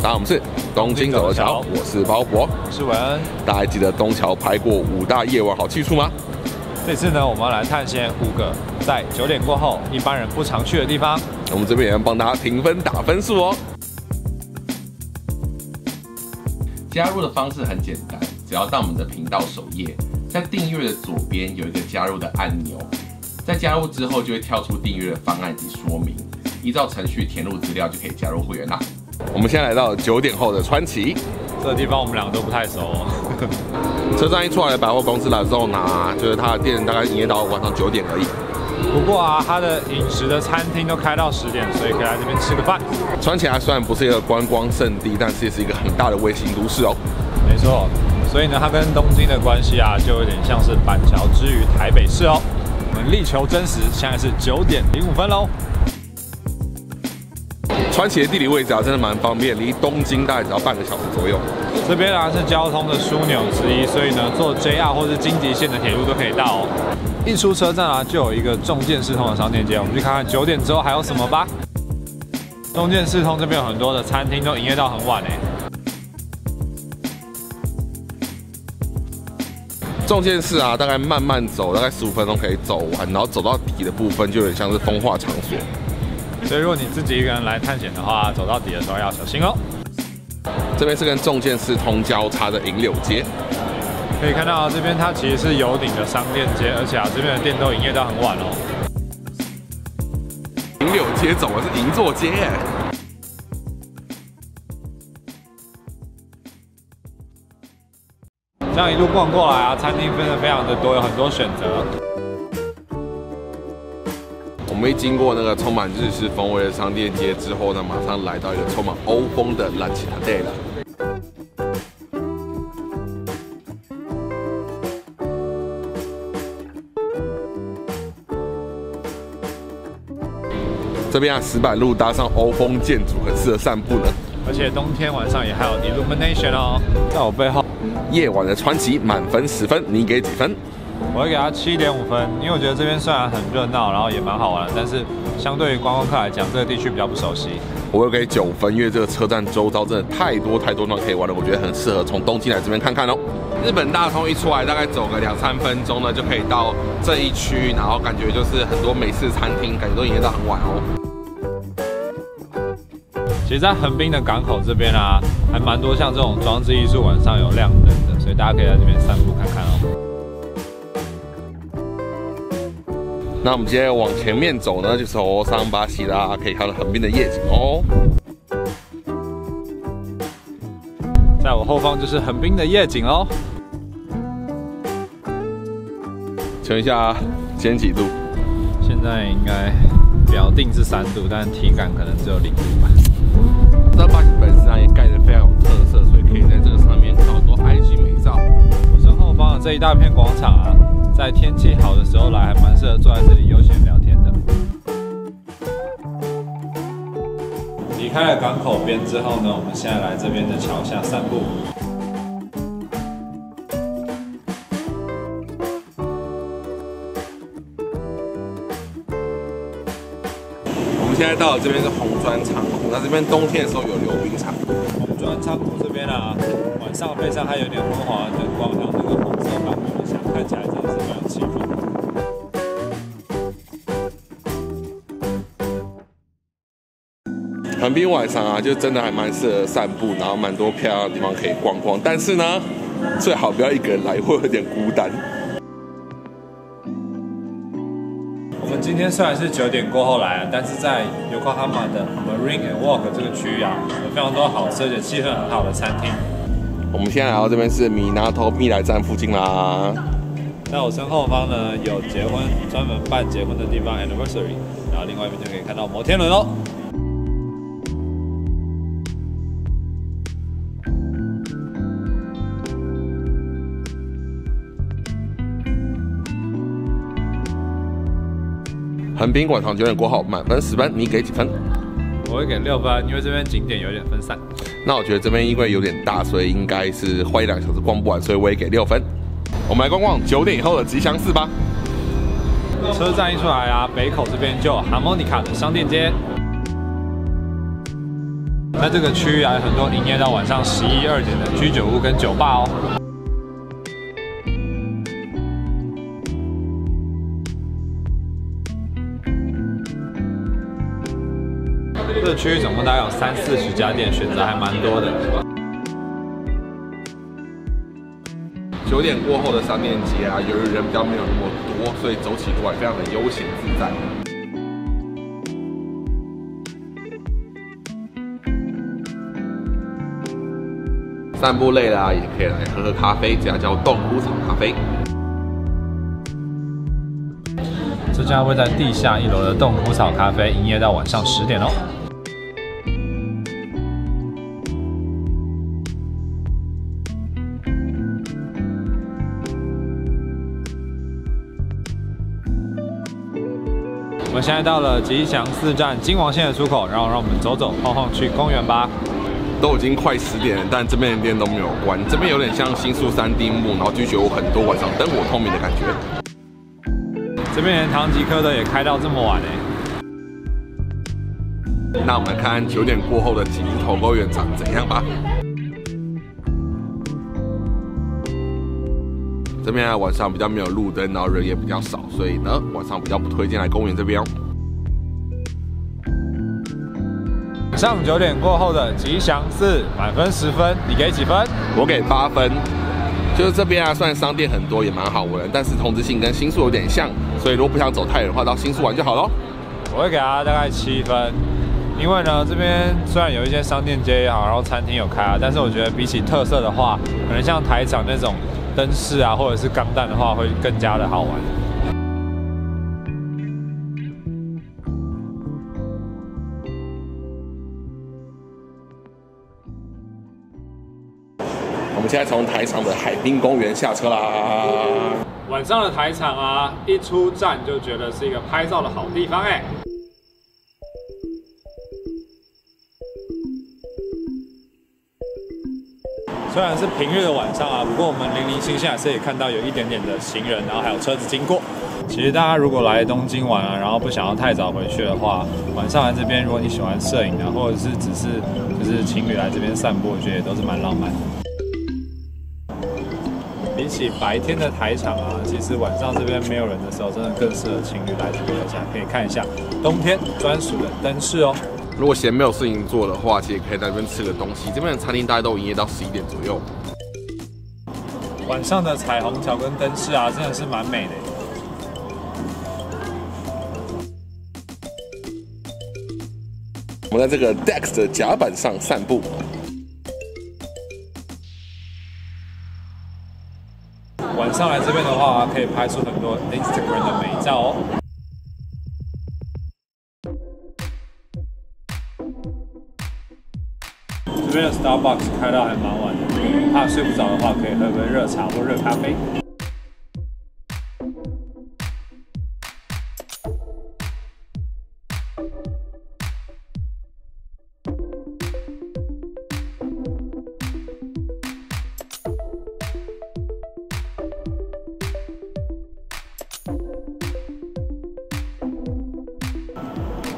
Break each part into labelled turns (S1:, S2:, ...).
S1: 大家好，我们是东京走的桥，我是包博，
S2: 我是文恩。
S1: 大家还记得东桥拍过五大夜晚好去处吗？
S2: 这次呢，我们要来探险五个在九点过后一般人不常去的地方。
S1: 我们这边也要帮大家评分打分数哦。加入的方式很简单，只要到我们的频道首页，在订阅的左边有一个加入的按钮，在加入之后就会跳出订阅的方案及说明，依照程序填入资料就可以加入会员啦。我们现在来到九点后的川崎，
S2: 这个地方我们两个都不太熟。
S1: 车站一出来的百货公司来之后呢，就是它的店大概营业到晚上九点而已。
S2: 不过啊，它的饮食的餐厅都开到十点，所以可以来这边吃个饭。
S1: 川崎啊，虽然不是一个观光胜地，但是也是一个很大的卫星都市哦。
S2: 没错，所以呢，它跟东京的关系啊，就有点像是板桥之于台北市哦。我们力求真实，现在是九点零五分喽。
S1: 川崎的地理位置啊，真的蛮方便，离东京大概只要半个小时左右。
S2: 这边啊是交通的枢纽之一，所以呢，坐 JR 或是京急线的铁路都可以到。哦。一出车站啊，就有一个中建四通的商店街，我们去看看九点之后还有什么吧。中建四通这边有很多的餐厅都营业到很晚哎。
S1: 中建市啊，大概慢慢走，大概十五分钟可以走完，然后走到底的部分就有点像是风化场所。
S2: 所以如果你自己一个人来探险的话，走到底的时候要小心哦。
S1: 这边是跟重建市通交叉的银柳街，
S2: 可以看到这边它其实是有顶的商店街，而且啊这边的店都营业到很晚哦。
S1: 银柳街走的是银座街。
S2: 这样一路逛过来啊，餐厅分的非常的多，有很多选择。
S1: 我们一经过那个充满日式风味的商店街之后呢，马上来到一个充满欧风的 lunch day 了。这边啊，石板路搭上欧风建筑，很适合散步呢。
S2: 而且冬天晚上也还有 illumination 哦，在我背后。
S1: 夜晚的传奇，满分十分，你给几分？
S2: 我会给他七点五分，因为我觉得这边虽然很热闹，然后也蛮好玩的，但是相对于观光客来讲，这个地区比较不熟悉。
S1: 我会给九分，因为这个车站周遭真的太多太多地方可以玩了，我觉得很适合从东京来这边看看哦。日本大通一出来，大概走个两三分钟呢，就可以到这一区，然后感觉就是很多美式餐厅，感觉都营业到很晚哦。
S2: 其实，在横滨的港口这边啊，还蛮多像这种装置艺术，晚上有亮灯的，所以大家可以在这边散步看看哦。
S1: 那我们接着往前面走呢，就是欧桑巴西拉，可以看到横滨的夜景哦。
S2: 在我后方就是横滨的夜景哦。
S1: 请问一下，今天几度？
S2: 现在应该表定是三度，但体感可能只有零度吧。
S1: 这巴西本身也盖得非常有特色，所以可以在这个上面照很多 IG 美照。
S2: 我身后方的这一大片广场啊。在天气好的时候来，还蛮适合坐在这里悠闲聊天的。离开了港口边之后呢，我们现在来这边的桥下散步。
S1: 我们现在到了这边是红砖仓库，那这边冬天的时候有溜冰场。
S2: 红砖仓库这边啊，晚上背上还有点昏黄的灯光，还有那个红色板看起来真的是。
S1: 横滨晚上啊，就真的还蛮适合散步，然后蛮多漂亮的地方可以逛逛。但是呢，最好不要一个人来，会有点孤单。
S2: 我们今天虽然是九点过后来，但是在 Yokohama 的 Marine and Walk 这个区域啊，有非常多好吃而且气氛很好的餐厅。
S1: 我们现在来到这边是米纳头蜜来站附近啦。
S2: 在我身后方呢，有结婚专门办结婚的地方 Anniversary，然后另外一边就可以看到摩天轮哦。
S1: 横滨广场九点过后，满分十分，你给几分？
S2: 我会给六分，因为这边景点有点分散。
S1: 那我觉得这边因为有点大，所以应该是花一两个小时逛不完，所以我也给六分。我们来逛逛九点以后的吉祥寺吧。
S2: 车站一出来啊，北口这边就有 Harmonica 的商店街。那这个区域啊，有很多营业到晚上十一二点的居酒屋跟酒吧哦。这个区域总共大概有三四十家店，选择还蛮多的。
S1: 九点过后的商店街啊，由于人比较没有那么多，所以走起路来非常的悠闲自在。散步累了啊，也可以来喝喝咖啡，这家叫洞窟草咖啡。
S2: 这家位在地下一楼的洞窟草咖啡，营业到晚上十点哦。们现在到了吉祥寺站金王线的出口，然后让我们走走晃晃去公园吧。
S1: 都已经快十点了，但这边的店都没有关。这边有点像新宿三丁目，然后居酒屋很多，晚上灯火通明的感觉。
S2: 这边连唐吉诃德也开到这么晚哎。
S1: 那我们看看九点过后的吉头公园长怎样吧。这边啊晚上比较没有路灯，然后人也比较少，所以呢晚上比较不推荐来公园这边哦。
S2: 上九点过后的吉祥寺，满分十分，你给几分？
S1: 我给八分。就是这边啊，虽然商店很多，也蛮好玩，但是同质性跟新宿有点像，所以如果不想走太远的话，到新宿玩就好喽。
S2: 我会给它大概七分，因为呢，这边虽然有一些商店街也好，然后餐厅有开啊，但是我觉得比起特色的话，可能像台场那种灯饰啊，或者是钢弹的话，会更加的好玩。
S1: 我们现在从台场的海滨公园下车啦。
S2: 晚上的台场啊，一出站就觉得是一个拍照的好地方哎。虽然是平日的晚上啊，不过我们零零星星还是可以看到有一点点的行人，然后还有车子经过。其实大家如果来东京玩啊，然后不想要太早回去的话，晚上来这边，如果你喜欢摄影啊，或者是只是就是情侣来这边散步，我觉得也都是蛮浪漫的。比起白天的台场啊，其实晚上这边没有人的时候，真的更适合情侣来这边，而且可以看一下冬天专属的灯饰哦。
S1: 如果闲没有事情做的话，其实可以在这边吃个东西。这边的餐厅大概都营业到十一点左右。
S2: 晚上的彩虹桥跟灯饰啊，真的是蛮美的。
S1: 我们在这个 Dex 的甲板上散步。
S2: 晚上来这边的话，可以拍出很多 Instagram 的美照哦。这边的 Starbucks 开到还蛮晚的，怕睡不着的话，可以喝杯热茶或热咖啡。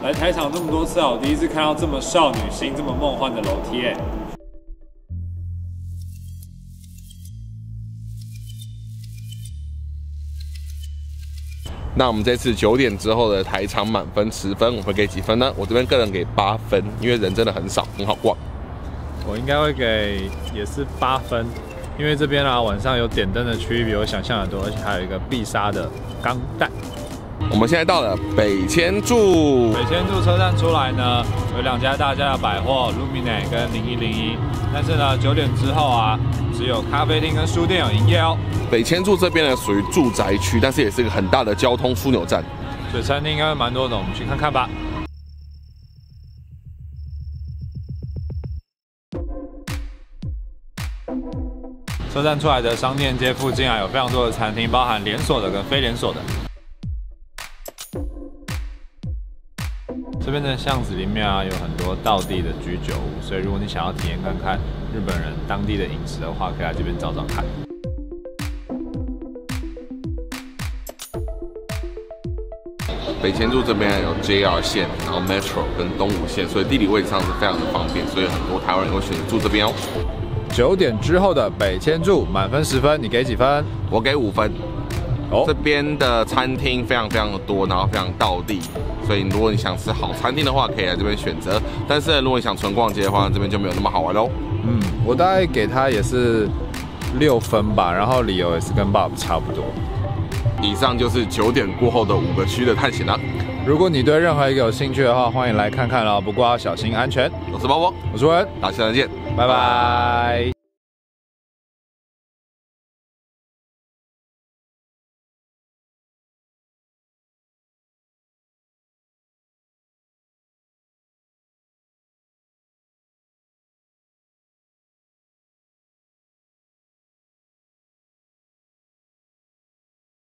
S2: 来台场这么多次啊，我第一次看到这么少女心、这么梦幻的楼梯哎。
S1: 那我们这次九点之后的台场满分十分，我会给几分呢？我这边个人给八分，因为人真的很少，很好逛。
S2: 我应该会给也是八分，因为这边啊晚上有点灯的区域比我想象的多，而且还有一个必杀的钢弹。
S1: 我们现在到了北千住。
S2: 北千住车站出来呢，有两家大家的百货，Lumine 跟零一零一。但是呢，九点之后啊，只有咖啡厅跟书店有营业哦。
S1: 北千住这边呢，属于住宅区，但是也是一个很大的交通枢纽站。
S2: 所以餐厅应该蛮多的，我们去看看吧。车站出来的商店街附近啊，有非常多的餐厅，包含连锁的跟非连锁的。这边的巷子里面啊，有很多道地的居酒屋，所以如果你想要体验看看日本人当地的饮食的话，可以来这边找找看。
S1: 北千住这边有 JR 线，然后 Metro 跟东武线，所以地理位置上是非常的方便，所以很多台湾人会选择住这边哦。
S2: 九点之后的北千住，满分十分，你给几分？
S1: 我给五分。哦，这边的餐厅非常非常的多，然后非常道地，所以如果你想吃好餐厅的话，可以来这边选择。但是如果你想纯逛街的话，这边就没有那么好玩喽。
S2: 嗯，我大概给他也是六分吧，然后理由也是跟 Bob 差不多。
S1: 以上就是九点过后的五个区的探险了。
S2: 如果你对任何一个有兴趣的话，欢迎来看看啦。不过要小心安全。
S1: 我是包包，
S2: 我是文，
S1: 大家下次见，
S2: 拜拜。